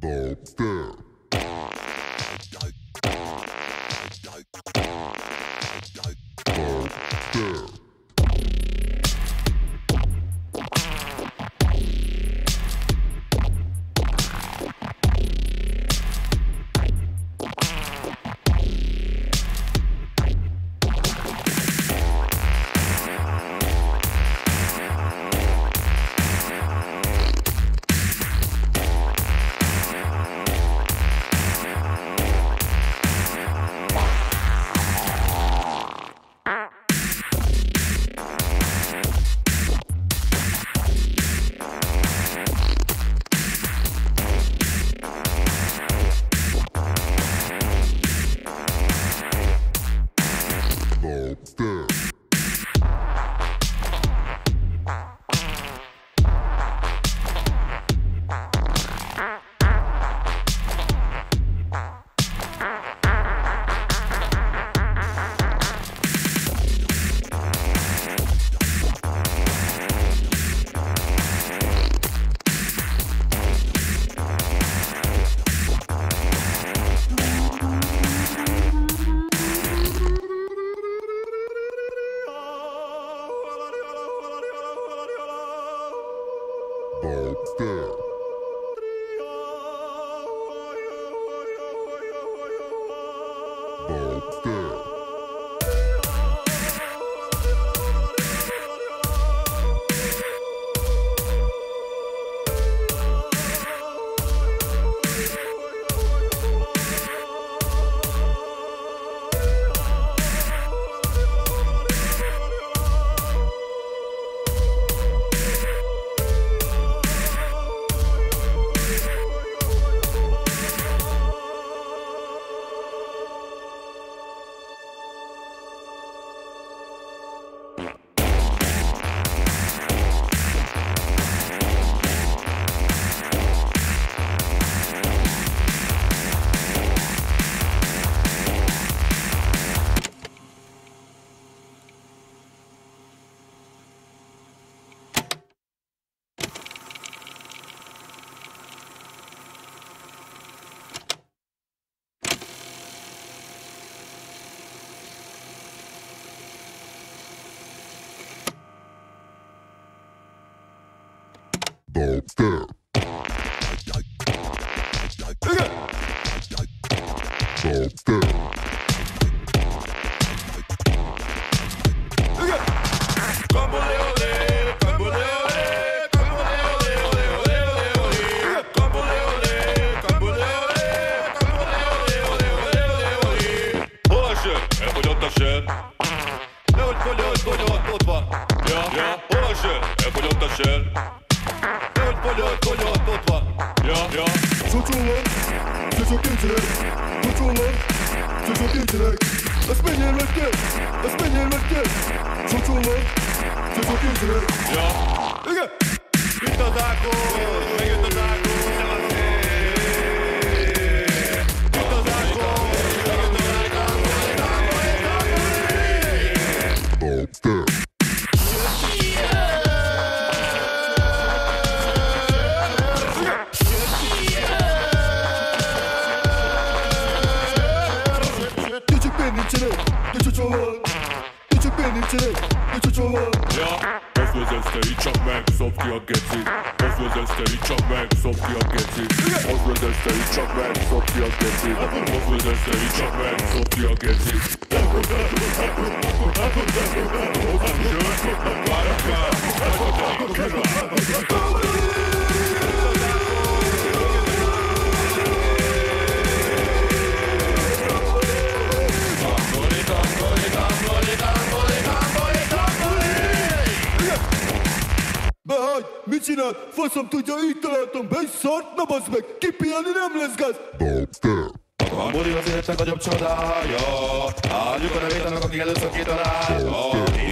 Dubstep. Dubstep. Sör? Elfogyott a sör. Nehogy Csúcsolom, csúcsok nincsenek Csúcsolom, csúcsok nincsenek Ezt menjél meg kell, ezt menjél meg kell Csúcsolom, csúcsok nincsenek Ja. Igen! Itt az Ákos! Megjött az Içine, küçük olan Ja, Behagy, mit csinál? Faszom tudja, így találtam be egy szart, na bazd meg Kipiálni nem lesz gáz Dubstep. A buli az élet legnagyobb csodája. Áldjuk a nevét annak, akik először kitalálja.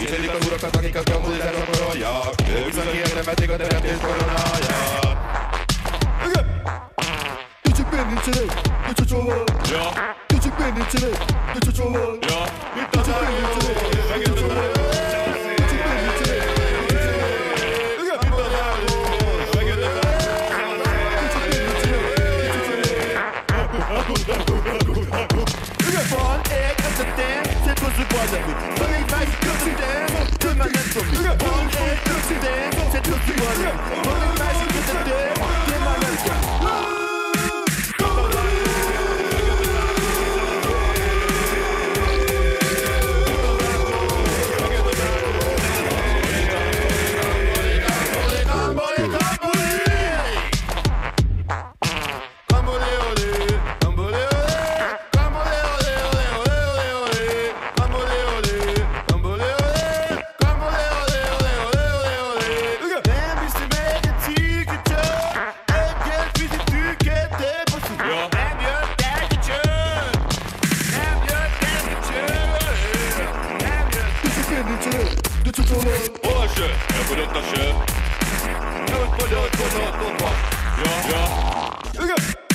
Ízélik az urakat, akik a kambulit elrabolják Ők viszont kiérdemelték a teremtés koronáját Igen! Küçük benim içine, küçük olan Ja, Küçük benim içine, küçük olan ja, itt az Küçük benim içine, Ákos! Megjött küçük Today, it's just a ut och kör. Ut på, ut på, ut på, ut på. Ja, ja.